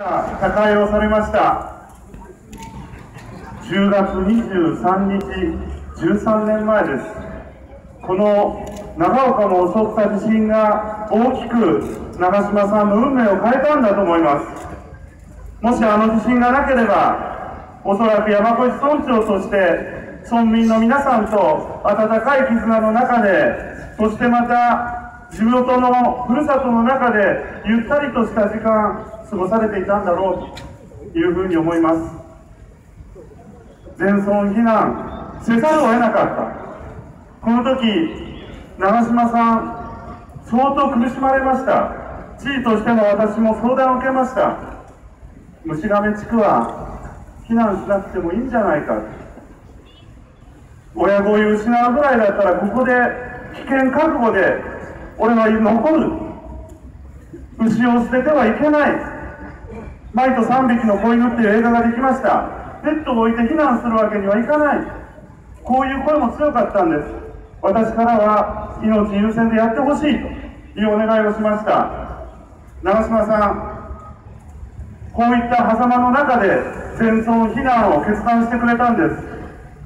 高江をされました。10月23日13年前です。この長岡の襲った地震が大きく長嶋さんの運命を変えたんだと思います。もしあの地震がなければおそらく山越村長として村民の皆さんと温かい絆の中でそしてまた地元のふるさとの中でゆったりとした時間過ごされていたんだろうというふうに思います。全村避難せざるを得なかった。この時長嶋さん相当苦しまれました。地位としても私も相談を受けました。虫亀地区は避難しなくてもいいんじゃないか。親子を失うぐらいだったらここで危険覚悟で俺は残る。牛を捨ててはいけない。マイと3匹の子犬っていう映画ができました。ペットを置いて避難するわけにはいかない。こういう声も強かったんです。私からは命優先でやってほしいというお願いをしました。長嶋さんこういった狭間の中で戦争避難を決断してくれたんです。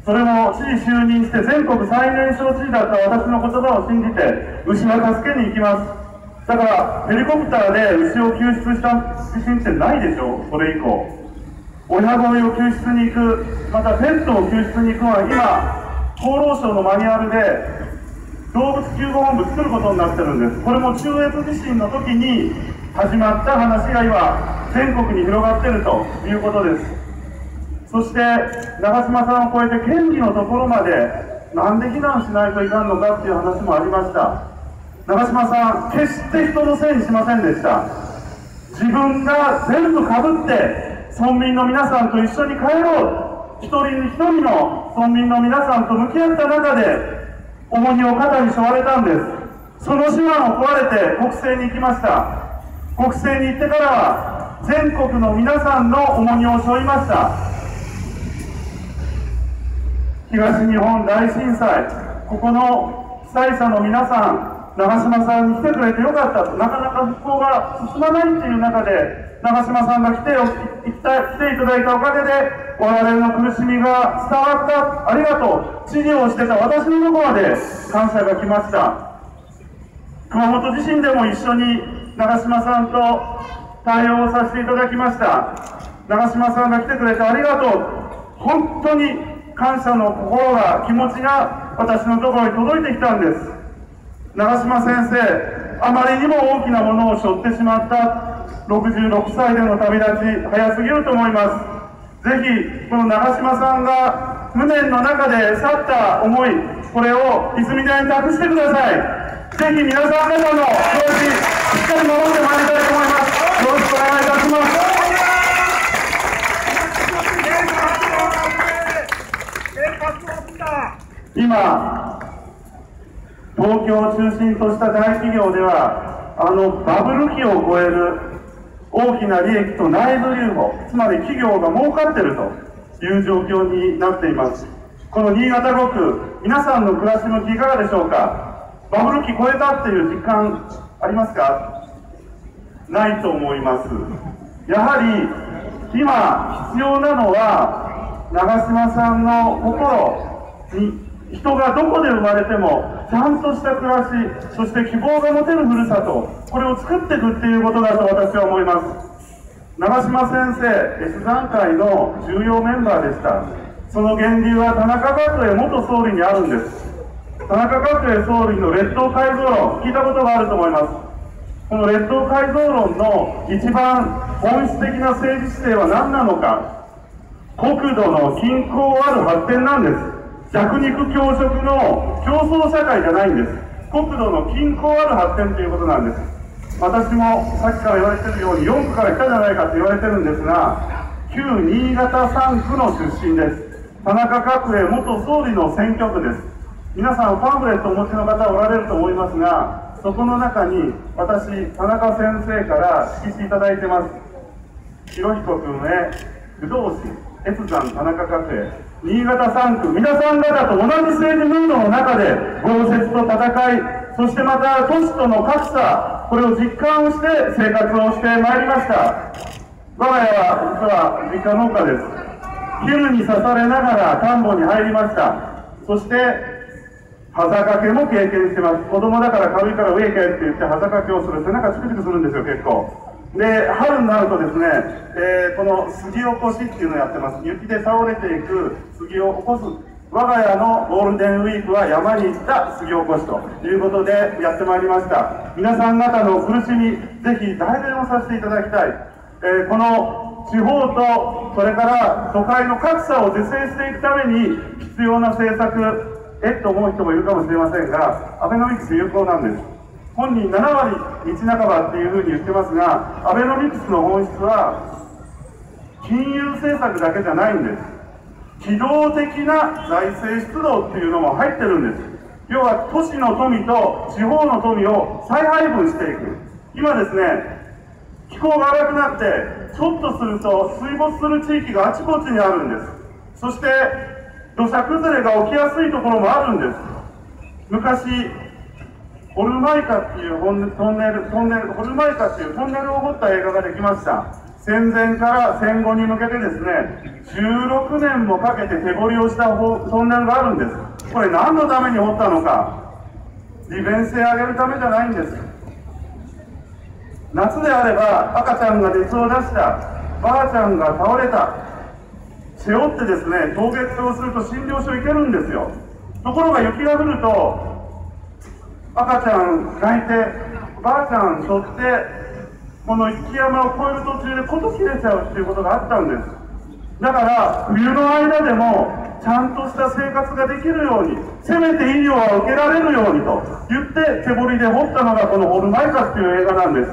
それも知事就任して全国最年少知事だった私の言葉を信じて牛は助けに行きます。だからヘリコプターで牛を救出した地震ってないでしょ？それ以降。親鯉を救出に行くまたペットを救出に行くのは今厚労省のマニュアルで動物救護本部作ることになってるんです。これも中越地震の時に始まった話が今全国に広がってるということです。そして長嶋さんを超えて県議のところまでなんで避難しないといかんのかっていう話もありました。長嶋さん決して人のせいにしませんでした。自分が全部かぶって村民の皆さんと一緒に帰ろう。一人一人の村民の皆さんと向き合った中で重荷を肩に背負われたんです。その手腕を問われて国政に行きました。国政に行ってからは全国の皆さんの重荷を背負いました。東日本大震災ここの被災者の皆さん長嶋さんに来てくれてよかったと、なかなか復興が進まないっていう中で、長嶋さんが来て来ていただいたおかげで、我々の苦しみが伝わった、ありがとう、知事をしてた私のところまで感謝が来ました。熊本地震でも一緒に長嶋さんと対応させていただきました。長嶋さんが来てくれてありがとう。本当に感謝の心が、気持ちが私のところに届いてきたんです。長嶋先生、あまりにも大きなものを背負ってしまった66歳での旅立ち、早すぎると思います。ぜひ、この長嶋さんが無念の中で去った思い、これを泉田に託してください。ぜひ皆さん方の表示、しっかり守ってまいりたいと思います。よろしくお願いいたします。今、東京を中心とした大企業ではあのバブル期を超える大きな利益と内部留保つまり企業が儲かっているという状況になっています。この新潟5区皆さんの暮らし向きいかがでしょうか？バブル期超えたっていう実感ありますか？ないと思います。やはり今必要なのは長嶋さんの心に人がどこで生まれてもちゃんとした暮らしそして希望が持てるふるさとこれを作っていくっていうことだと私は思います。長嶋先生 S 段階の重要メンバーでした。その源流は田中角栄元総理にあるんです。田中角栄総理の列島改造論聞いたことがあると思います。この列島改造論の一番本質的な政治姿勢は何なのか。国土の均衡ある発展なんです。弱肉強食の競争社会じゃないんです。国土の均衡ある発展ということなんです。私もさっきから言われてるように4区から来たじゃないかと言われてるんですが旧新潟3区の出身です。田中角栄元総理の選挙区です。皆さんパンフレットをお持ちの方おられると思いますがそこの中に私田中先生から色紙いただいてます。弘彦君へ不動詞越山田中角栄。新潟3区、皆さん方と同じ政治ムードの中で、豪雪と戦い、そしてまた都市との格差、これを実感をして生活をしてまいりました。我が家は実は実家農家です。昼に刺されながら田んぼに入りました。そしてはざかけも経験してます。子供だから軽いから上行けって言ってはざかけをする。背中チクチクするんですよ結構。で春になるとですね、えー、この杉起こしっていうのをやってます。雪で倒れていく杉を起こす。我が家のゴールデンウィークは山に行った杉おこしということでやってまいりました。皆さん方の苦しみぜひ代弁をさせていただきたい、えー、この地方とそれから都会の格差を是正していくために必要な政策えっと思う人もいるかもしれませんがアベノミクス有効なんです。本人7割道半ばっていうふうに言ってますがアベノミクスの本質は金融政策だけじゃないんです。機動的な財政出動っていうのも入ってるんです。要は都市の富と地方の富を再配分していく。今ですね気候が荒くなってちょっとすると水没する地域があちこちにあるんです。そして土砂崩れが起きやすいところもあるんです。昔ホルマイカっていうトンネルトンネルホルマイカっていうトンネルを掘った映画ができました。戦前から戦後に向けてですね16年もかけて手掘りをしたトンネルがあるんです。これ何のために掘ったのか利便性を上げるためじゃないんです。夏であれば赤ちゃんが熱を出したばあちゃんが倒れた背負ってですね凍結をすると診療所行けるんですよ。ところが雪が降ると赤ちゃん泣いておばあちゃん背負ってこの雪山を越える途中でこと切れちゃうっていうことがあったんです。だから冬の間でもちゃんとした生活ができるようにせめて医療は受けられるようにと言って手彫りで彫ったのがこの「ホルマイカ」っていう映画なんです。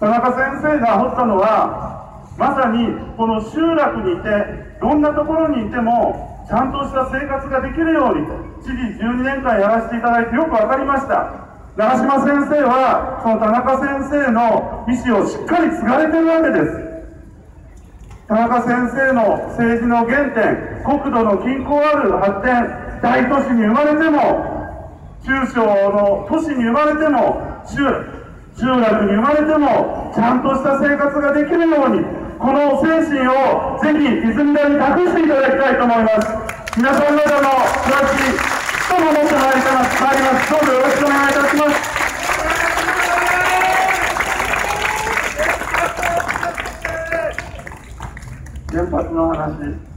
田中先生が彫ったのはまさにこの集落にいてどんなところにいてもちゃんとした生活ができるように知事12年間やらせていただいてよく分かりました。長嶋先生はその田中先生の意思をしっかり継がれてるわけです。田中先生の政治の原点国土の均衡ある発展大都市に生まれても中小の都市に生まれても集集落に生まれてもちゃんとした生活ができるようにこの精神をぜひ泉田に託していただきたいと思います。皆さん方の暮らしとも持ってまいります。どうぞよろしくお願いいたします。原発の話。